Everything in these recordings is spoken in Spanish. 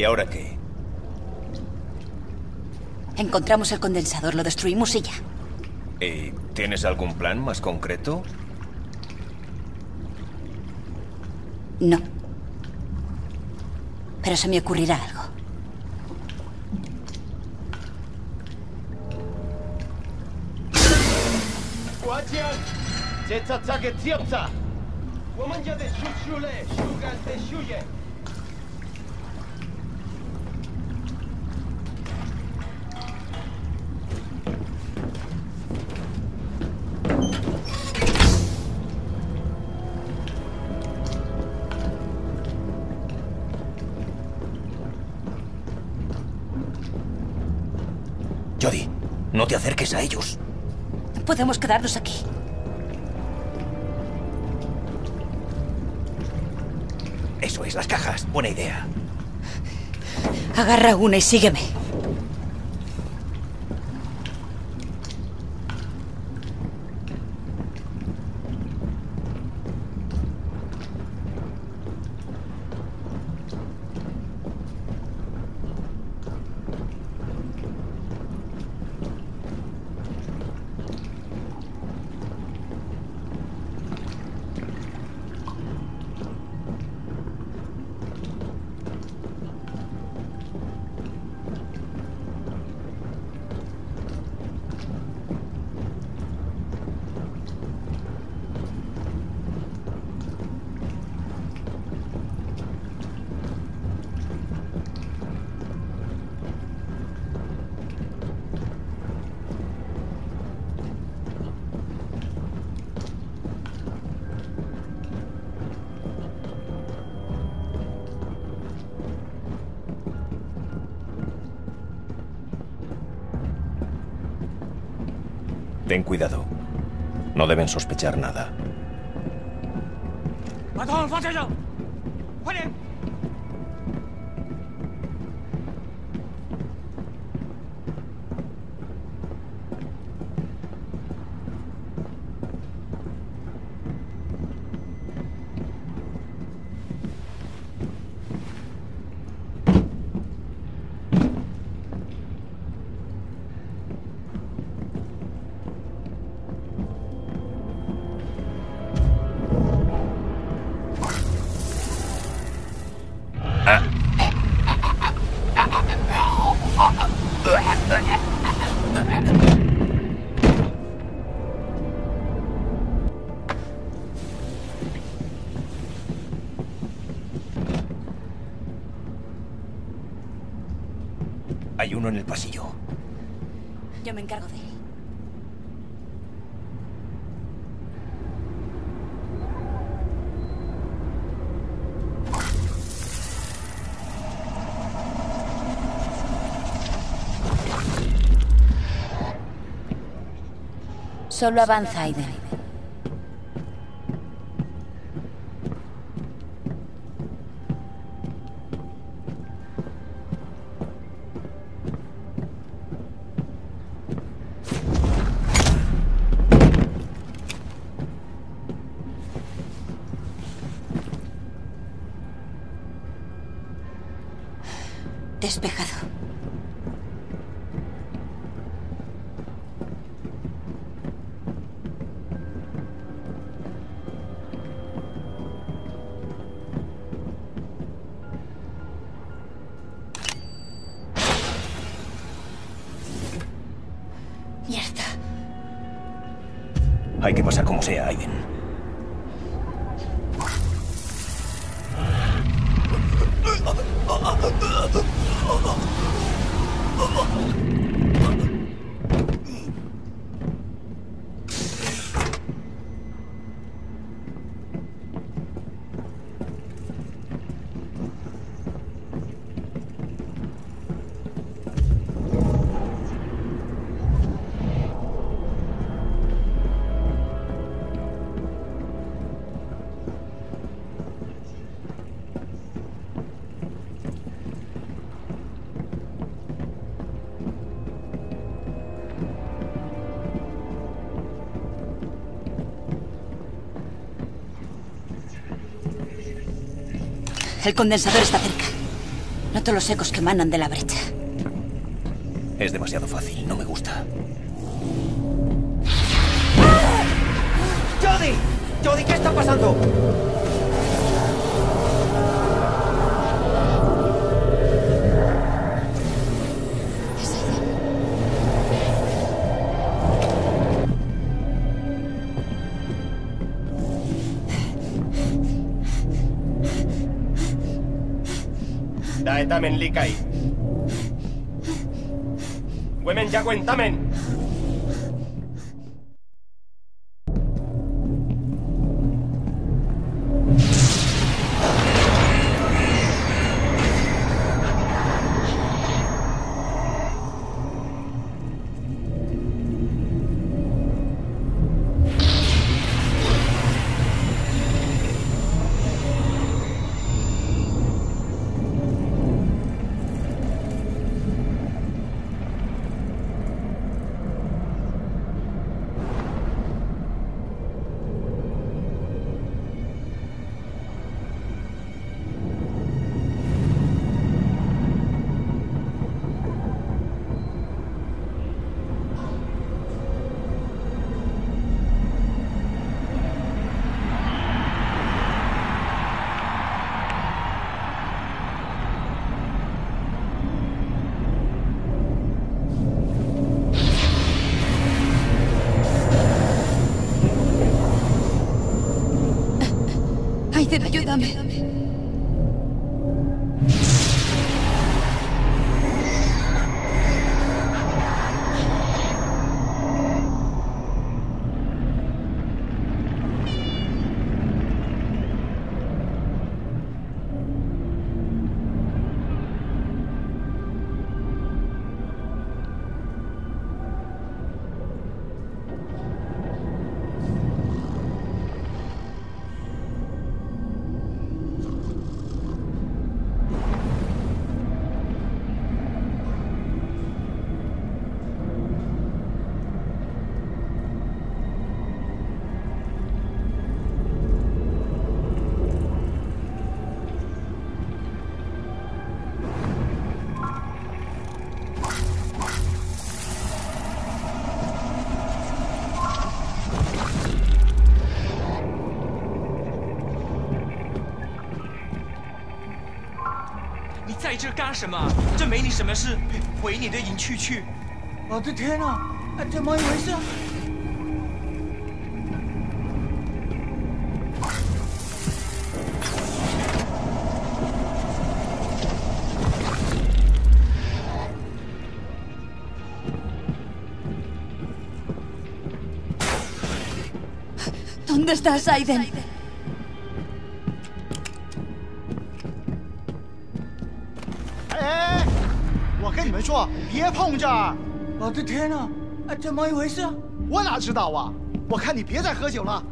¿Y ahora qué? Encontramos el condensador, lo destruimos y ya. ¿Y tienes algún plan más concreto? No. Pero se me ocurrirá algo. No te acerques a ellos. Podemos quedarnos aquí. Eso es, las cajas. Buena idea. Agarra una y sígueme. Ten cuidado. No deben sospechar nada. Hay uno en el pasillo. Yo me encargo de él. Solo avanza, Aiden. Que pasar como sea, Aiden. El condensador está cerca. Noto los ecos que emanan de la brecha. Es demasiado fácil, no me gusta. ¡Jody! ¡Jody, qué está pasando! Daetamen likai. Women ya cuentamen. Aiden, ayúdame. “你在这干什么？这没你什么事，回你的营区去。”我的天哪，哎怎么一回事？¿Dónde estás, Aiden? 说，别碰这儿！我的天哪，哎怎么一回事？我哪知道啊！我看你别再喝酒了。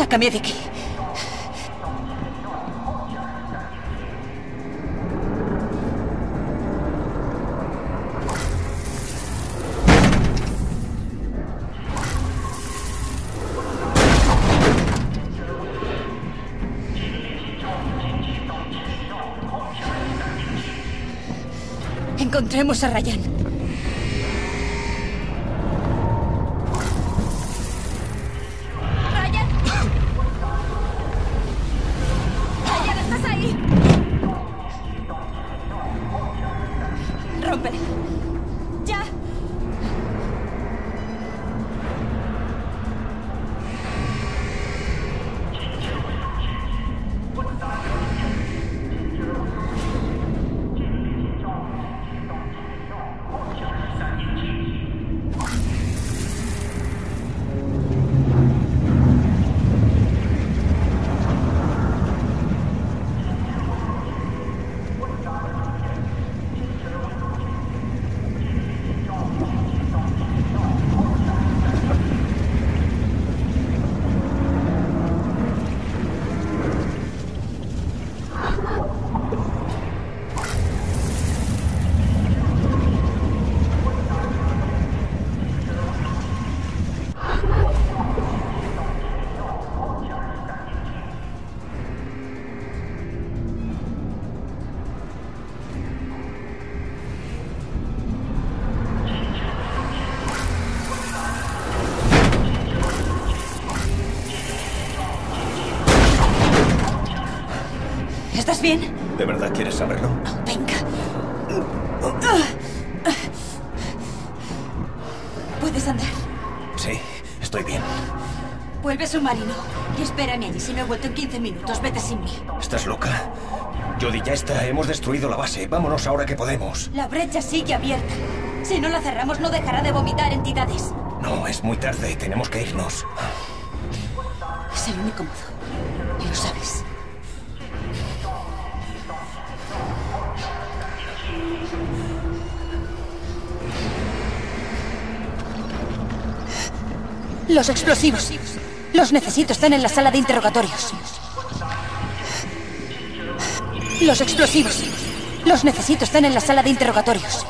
Sácame de aquí. Encontremos a Ryan. ¿Estás bien? ¿De verdad quieres saberlo? Venga. ¿Puedes andar? Sí, estoy bien. Vuelve submarino y espérame allí. Si no he vuelto en 15 minutos, vete sin mí. ¿Estás loca? Jody, ya está. Hemos destruido la base. Vámonos ahora que podemos. La brecha sigue abierta. Si no la cerramos, no dejará de vomitar entidades. No, es muy tarde. Tenemos que irnos. Es el único modo. Los explosivos. Los necesito. Están en la sala de interrogatorios. Los explosivos. Los necesito. Están en la sala de interrogatorios.